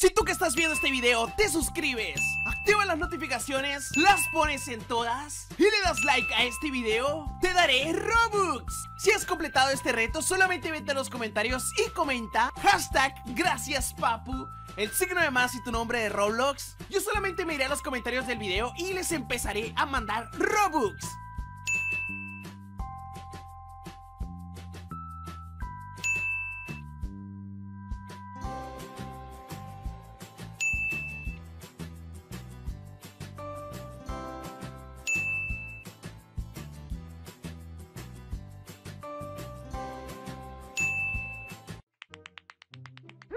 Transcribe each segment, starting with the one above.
Si tú que estás viendo este video te suscribes, activa las notificaciones, las pones en todas y le das like a este video, te daré Robux. Si has completado este reto, solamente vete a los comentarios y comenta hashtag gracias papu, el signo de más y tu nombre de Roblox. Yo solamente me iré a los comentarios del video y les empezaré a mandar Robux.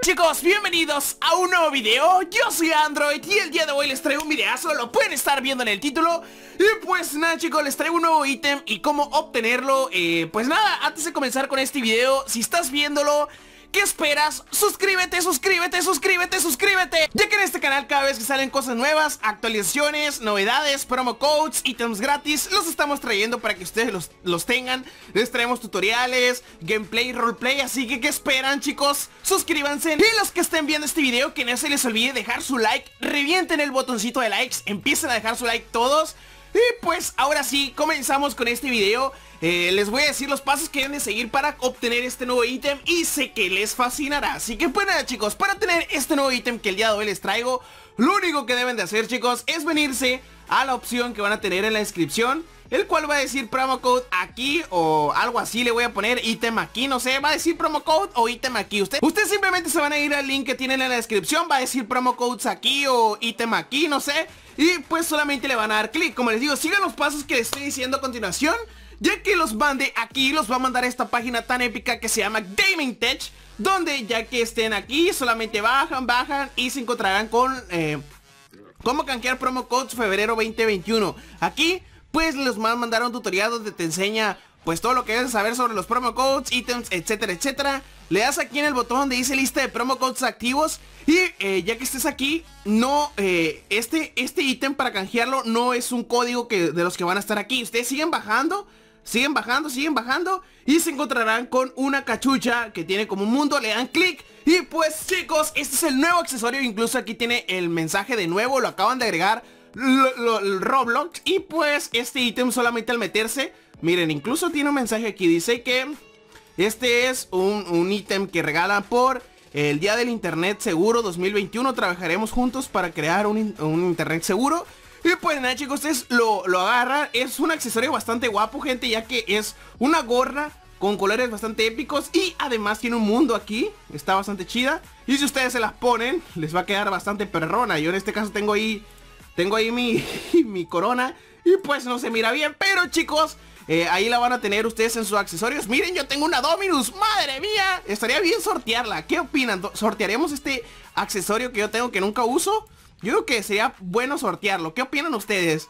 Chicos, bienvenidos a un nuevo video, yo soy Android y el día de hoy les traigo un videazo, lo pueden estar viendo en el título. Y pues nada chicos, les traigo un nuevo ítem y cómo obtenerlo. Eh, Pues nada, antes de comenzar con este video, si estás viéndolo ¿Qué esperas? Suscríbete, suscríbete, suscríbete, suscríbete canal cada vez que salen cosas nuevas Actualizaciones, novedades, promo codes, ítems gratis. Los estamos trayendo para que ustedes los, los tengan. Les traemos tutoriales, gameplay, roleplay Así que ¿qué esperan chicos? Suscríbanse. Y los que estén viendo este video que no se les olvide dejar su like. Revienten el botoncito de likes. Empiecen a dejar su like todos y pues ahora sí, comenzamos con este video. Eh, Les voy a decir los pasos que deben de seguir para obtener este nuevo ítem Y sé que les fascinará. Así que pues nada chicos, para tener este nuevo ítem que el día de hoy les traigo Lo único que deben de hacer chicos es venirse a la opción que van a tener en la descripción el cual va a decir promo code aquí o algo así le voy a poner ítem aquí, no sé, va a decir promo code o ítem aquí. Usted, ustedes simplemente se van a ir al link que tienen en la descripción, va a decir promo codes aquí o ítem aquí, no sé. Y pues solamente le van a dar clic. Como les digo, sigan los pasos que les estoy diciendo a continuación. Ya que los mande aquí, los va a mandar a esta página tan épica que se llama Gaming Tech. Donde ya que estén aquí, solamente bajan, bajan y se encontrarán con... Eh, cómo canjear promo codes febrero 2021. Aquí pues les van a mandar un tutorial donde te enseña pues todo lo que debes saber sobre los promo codes, ítems, etcétera, etcétera. Le das aquí en el botón donde dice lista de promo codes activos y eh, ya que estés aquí, no, eh, este este ítem para canjearlo no es un código que, de los que van a estar aquí. Ustedes siguen bajando, siguen bajando, siguen bajando y se encontrarán con una cachucha que tiene como un mundo, le dan clic y pues chicos, este es el nuevo accesorio, incluso aquí tiene el mensaje de nuevo, lo acaban de agregar Roblox. Y pues este ítem solamente al meterse Miren, incluso tiene un mensaje aquí Dice que este es un ítem que regala por el Día del Internet Seguro 2021 Trabajaremos juntos para crear un, Internet seguro. Y pues nada chicos, ustedes lo, lo agarran Es un accesorio bastante guapo gente Ya que es una gorra con colores bastante épicos y además tiene un mundo aquí, está bastante chida y si ustedes se las ponen, les va a quedar bastante perrona, yo en este caso tengo ahí tengo ahí mi, mi corona y pues no se mira bien, pero chicos, eh, ahí la van a tener ustedes en sus accesorios. Miren, yo tengo una Dominus, madre mía, estaría bien sortearla. ¿Qué opinan? ¿Sortearemos este accesorio que yo tengo que nunca uso? Yo creo que sería bueno sortearlo. ¿Qué opinan ustedes?